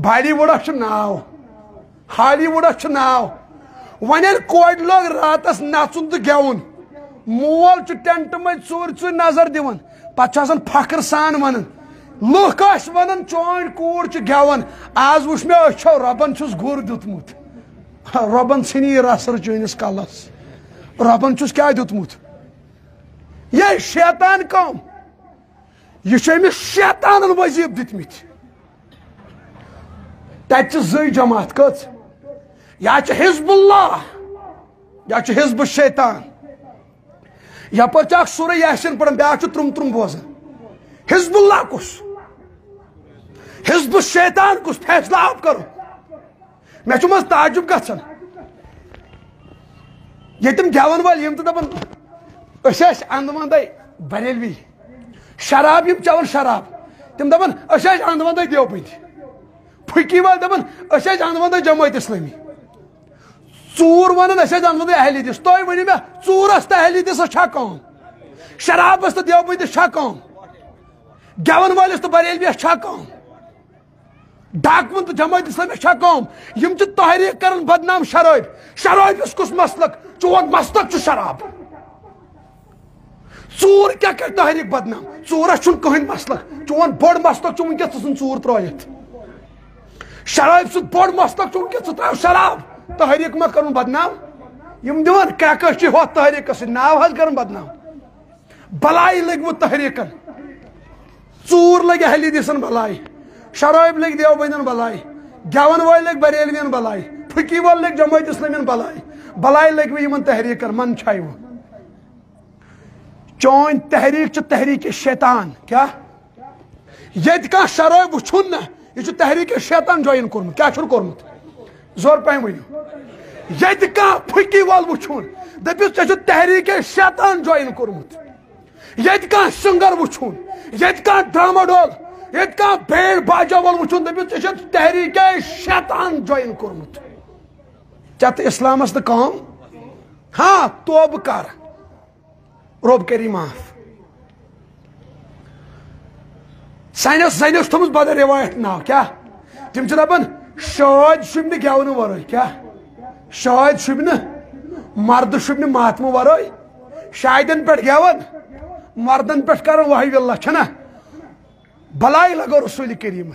بالی وُڈس چھُ ناو ہالی وُڈس چھُ ناو۔ وۄنۍ ییٚلہِ کورِ لوگ راتس نژُن تہٕ گٮ۪وُن مول چھُ ٹینٹ منٛز ژوٗرِ ژوٗرِ نظر دِوان پتہٕ چھُ آسان فخر سان ونان لُکھ ٲسۍ ونان چٲنۍ کوٗر چھِ گٮ۪وان۔ آز وٕچھ مےٚ أچھو رۄبن چھُس گُر دیُتمُت۔ رۄبن ژھٕنی یہِ رسر چٲنِس کلس رۄبن چھُس کیٛاہ دیُتمُت؟ یے شیطان کم یہِ چھُ أمِس شیطانن وظیٖف دِتمٕتۍ تتہِ چھِ زٕے جماعت کٔژ۔ یا چھِ حزب اللہ یا چھُ حزب شیطان یپٲرۍ چھُ اکھ سورے یاسین پران بیاکھ چھُ ترُم ترُم بوزان۔ حزب اللہ کُس؟ حزب شیطان کُس فیصلہ آپ کرو۔ مےٚ چھُ منٛز تعجب گژھان ییٚتِم گٮ۪ون وٲلۍ یِم تہِ دپان أسۍ ٲسۍ اندٕ ونٛدے بریلوی۔ شراب یِم چٮ۪وان شراب۔ تِم دپان أسۍ ٲسۍ اندٕ ونٛدے دیوبندی پھکی وال دپان أسۍ ٲسۍ انوان تۄہہِ جماعت اسلامی۔ ژوٗر ونان أسۍ ٲسۍ انوان تۄہہِ اہلی دِس تُہۍ ؤنِو مےٚ ژوٗرس تہٕ اہلی دِسس چھا کٲم شرابس تہٕ دیوبندِس چھا کٲم گٮ۪ون وٲلِس تہٕ بریلویس چھا کٲم ڈاکوُن تہٕ جماعت اسلامی چھا کٲم یِم چھِ تحریٖک کران بدنام شرٲبۍ شرٲبِس کُس مسلک؟ چون مسلک چھُ شراب۔ ژوٗر کیٛاہ کرِ تحریٖک بدنام؟ ژوٗرس چھُنہٕ کٕہٕنۍ مسلک چون بوٚڑ مسلک چھُ وٕنکیٚس ژٕ ژھٕن ژوٗر ترٲیِتھ شرٲبۍ سُنٛد بوٚڑ مسلک چھُ وٕنکیٚس ژٕ ترٛاو شراب، تحریٖک ما کرُن بدنام۔ یِم دِوان کیٛاہ چھِ ہوٚتھ تحریٖکس سۭتۍ ناو حظ کران بدنام۔ بلائی لگ وہ تحریکن۔ ژور لگ اہلی دیسن بلائی۔ شراب لگ دیوبندن بلائی، گیون وال لگ بریلوین بلائی، پھکی وال لگ جماعت اسلامی بلائی بلائی لگ وہ یمن تحریکن من چھائی وہ چون تحریک چھ تحریک شیطان، کیا؟ یت کا شراب وچھن یہ چھ تحریک شیطان جوائن کورمت کیا چھن کورمت زور پہم ونیو یت کا پھکی وال وچھن دپیس چھ تحریک شیطان جوائن کورمت یت کان سنگر وچھون یت کان ڈرامہ ڈول۔ یت کان بیڑ باجا وول وچھون دپیس ژے چھ تحریک شیطان جوائن کورمت چت اسلامس نہ کام ہاں توب کر۔ رب کری معاف۔ سائنس سائنس تھومس بدل روایت ناو کیا؟ تم چھ دپان شاد شبنہ گیون ورٲے کیا؟ شاد شبنہ مرد شبنہ ماتمہ ورٲے شاہدن پہ گیون مردن پہ کر واحد اللہ، چھنا۔ بلائی لگو رسول کریم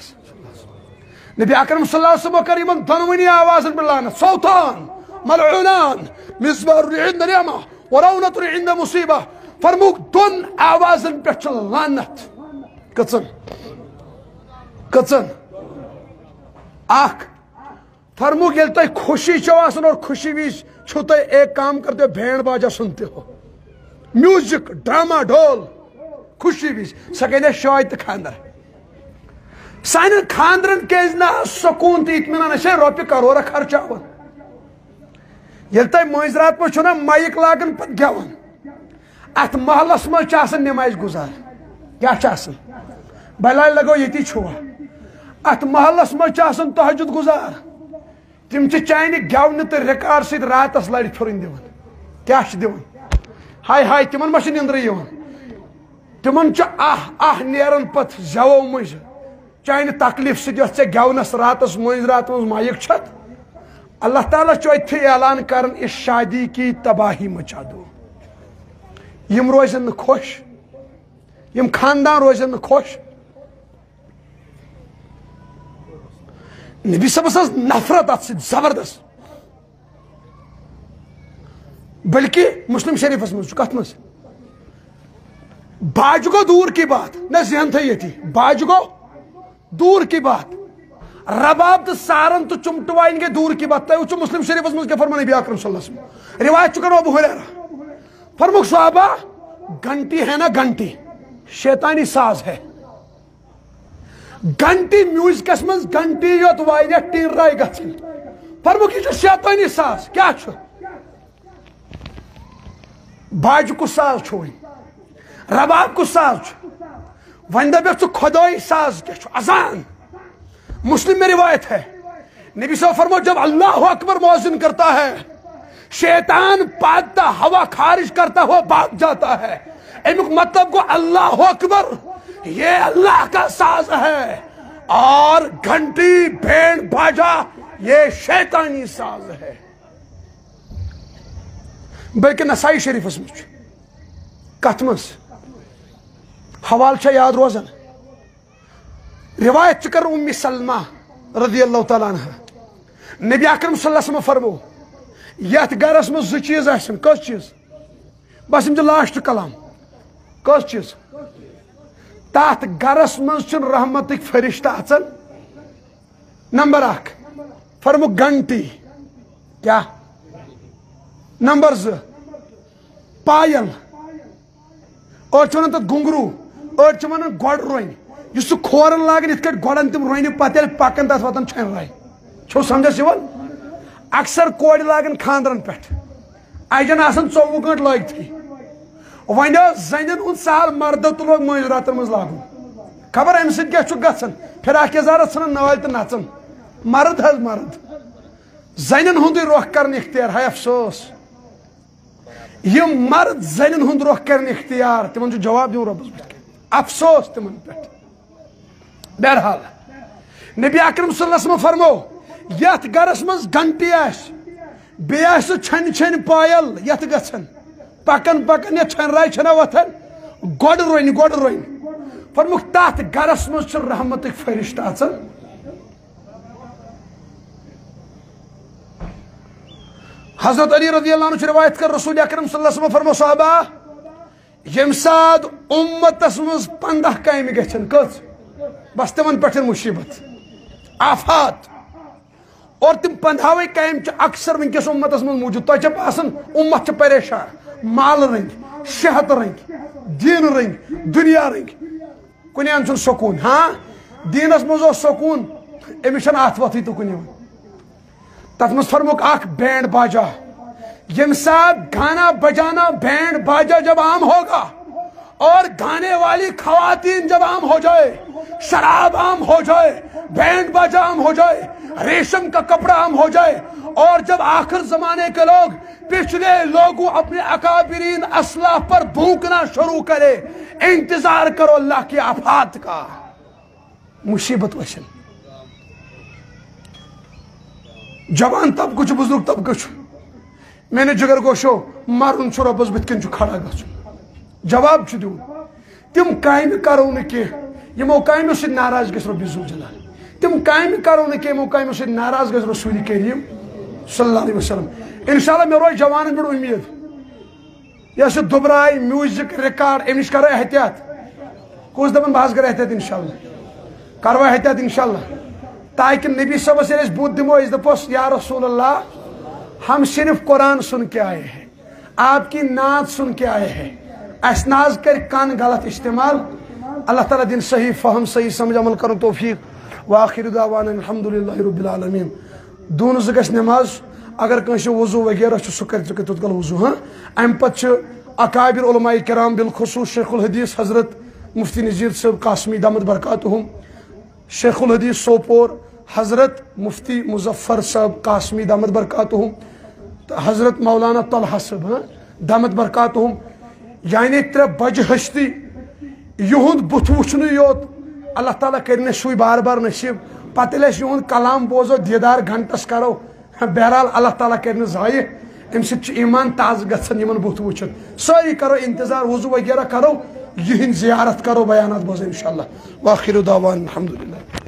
نبی اکرم صلی اللہ علیہ وسلم کر یمن دنونی آواز بلانت صوتان ملعونان مصبر عند نعمة ورونة عند مصيبة فرموک دون آوازن پہ لانت کچن کچن۔ اخ فرموک یل تہ خوشی چھو آسن اور خوشی ویز چھو تہ ایک کام کرتے ہو بھینڈ باجا سنتے ہو۔ میوزک، ڈرامہ ڈول خوشی بھی سہ گئی شاید تو خاندر سان خاندرن کیز نا سکون تو اطمینان اچھے روپیہ کرورہ خرچاون یل تہ مز رات پہ چھنا مائک لاگن پت گون ات محلس مز آسان نماز گزار۔ کیا بلائی لگو یتی چھوا۔ ات محلس مز آسان تہجد گزار۔ تم چانہ گون تو ریکارڈ سۭتۍ راتس لڑ پھرن دِوان کیٛاہ چھِ دِوان ہائے ہائے، تمن ما نندر تمن آہ آہ نیران پت زو مز چانہ تکلیف ست گونس راتس مز رات مز مائک چھت۔ اللہ تعالیٰ اتھے اعلان کرن، اس شادی کی تباہی مچا دو۔ یم روزن خوش، یم خاندان روزن خوش۔ نبی صبس نفرت ات زبردست۔ بلکہ مسلم شریفس مز کت مز باج گو دور کی بات، نہ ذہن تھا یہ تھی۔ باج گو دور کی بات۔ رباب تو سارن تو چمٹوائن کے دور کی بات تیو تھی مسلم شریف مز کے فرمان نبی اکرم صلی اللہ علیہ وسلم۔ روایت چکن ابو حریرہ۔ فرمک صحابہ، گھنٹی ہے نا گھنٹی۔ شیطانی ساز ہے۔ گھنٹی میوزکس مز، گھنٹی یوت وائنہ ٹیر رائی گھن فرمک یہ شیطانی ساز؟ کیا چھو باج کو ساز چھوئی۔ رباب کو ساز چھو ون دبیک خدائی ساز کیا چھو مسلم میں روایت ہے۔ نبی صلی اللہ فرمو جب اللہ اکبر موازن کرتا ہے، شیطان پادتا، ہوا خارج کرتا ہوا باگ جاتا ہے۔ امک مطلب کو اللہ اکبر، یہ اللہ کا ساز ہے۔ اور گھنٹی، بھیڑ باجا یہ شیطانی ساز ہے۔ بلکہ نسائی شریفس مجھ کت مز حوال چھا یاد روزن؟ روایت چکر ام سلمہ رضی اللہ تعالیٰ عنہ۔ نبی اکرم صلی اللہ علیہ وسلم فرمو، یت گرس مز زو چیز آسن کس چیز؟ بس یم لاسٹ کلام۔ کس چیز؟ تات گرس مز چھ رحمتک فرشتہ اچن نمبر اخ فرمو گھنٹی۔ کیا؟ نمبر ز پائل أڑ ونان تک گنگرو أڑ ونان گۄڈ رۄنۍ یُس سُہ کھورن لاگان یِتھ کٲٹھۍ گۄڈن تِم رۄنہِ پتہٕ ییٚلہِ پکان تتھ واتان چھنہِ راے چھو سمجھس یِوان؟ اکثر کورِ لاگان خاندرن پٮ۪ٹھ اجن آسان ژوٚوُہ گٲنٛٹہٕ لٲگتھٕے وۄنۍ ٲس زنٮ۪ن ہُنٛد سہل مردو تہٕ لوگ مٲنٛزۍ راتن منٛز لاگُن خبر امہِ سۭتۍ کیٛاہ چھُ گژھان فراق یزارس ژھٕنان نٲلۍ تہٕ نژان مرد حض مرد۔ زنن ہند روخ کرن اختیار۔ ہے افسوس۔ یم مرد زنن ہند روخ کرن اختیار۔ تمن جو جواب دیو ربس بت افسوس تمن پہ بہرحال، نبی اکرم صلی اللہ علیہ وسلم فرمو یت گرس مز گھنٹی آس بیس چھن چھن پایل یت گھن پکن پکن یا چھن رائی چھنا وتھن گۄڈٕ رونہِ گۄڈٕ رونہِ فرمُکھ تتھ گرس منٛز چھِ رحمتٕکۍ فرشتہٕ اژان حضرت علی رضی اللہ عنہ روایت کر، رسول اکرم صلی اللہ علیہ وسلم فرمو صحابہ یم سات امتس مز پندہ کامہ گھن کچھ بس تمن پہ مصیبت، آفات۔ اور تم پندہوے کام اکثر ونکس امتس من موجود۔ تہ باسان امت پریشان، مال رنگ صحت رنگ دین رنگ دنیا رنگ کن ان سکون ہاں؟ دینس مز سکون امس ات وت تو کن تر مز فرمک اخ بینڈ باجا۔ یم ساتھ گانا بجانا بینڈ باجا جب عام ہوگا اور گانے والی خواتین جب عام ہو جائے، شراب عام ہو جائے، بینڈ باجا عام ہو جائے، ریشم کا کپڑا عام ہو جائے، اور جب آخر زمانے کے لوگ پچھلے لوگوں اپنے اکابرین اسلح پر بھونکنا شروع کرے، انتظار کرو اللہ کی آفات کا۔ مصیبت وشن جوان تب کچھ، بزرگ تب کچھ۔ میں جگر گوشو مارن چھو ربس بت کن کھڑا گھن جواب چھ تم کامہ کرو نہ کی سی ناراض گژھِ رۄبہِ ذو جلال۔ تم کامہ کرو نہ کی یمو سی ناراض گژھِ رسول کریم صلی اللہ علیہ وسلم۔ انشاءاللہ مے روز جوانن پٮ۪ٹھ امید۔ یہ دبراے میوزک، ریکارڈ امہِ نش کرو احتیاط۔ کُس دپان بہٕ حظ کرٕ احتیاط انشاءاللہ۔ کرو احتیاط انشاءاللہ۔ تاکہ نبی صبس ییٚلہِ أسۍ بُتھ دِمو أسۍ دپوس، یا رسول اللہ ہم صرف قرآن سن کے آئے ہیں۔ آپ کی نعت سن کے آئے ہیں۔ اسناز کر کان غلط استعمال۔ اللہ تعالیٰ دن صحیح فہم، صحیح سمجھ عمل کرن توفیق۔ واخر دعوانا الحمدللہ رب العالمین۔ دون زگس نماز، اگر کنش وضو وغیرہ چھ سکر چکر وضو ہاں؟ ام پت اکابر علماء کرام بالخصوص شیخ الحدیث حضرت مفتی نذیر صاحب قاسمی دامت برکاتہم۔ شیخ الحدیث سوپور حضرت مفتی مظفر صاحب قاسمی دامت برکاتہم۔ حضرت مولانا طلحہ صاحب ہاں؟ دامت برکاتہم. یعنی ترے بج ہستی یہند بت وچن یوت، اللہ تعالیٰ کرنے سوئی بار بار نصیب. پتہ ییٚلہِ أسۍ کلام بوزو، دیدار گھنٹس کرو. ہاں، بہرحال اللہ تعالیٰ کرِ ضایع امہِ سۭتۍ چھُ ایمان تازٕ گژھان یِمن بُتھ وٕچھُن. کرو، انتظار، وضو وغیرہ کرو. یِہنٛدۍ زیارت کرو، بیانات بوزو انشاء اللہ واخر دعوان الحمدللہ.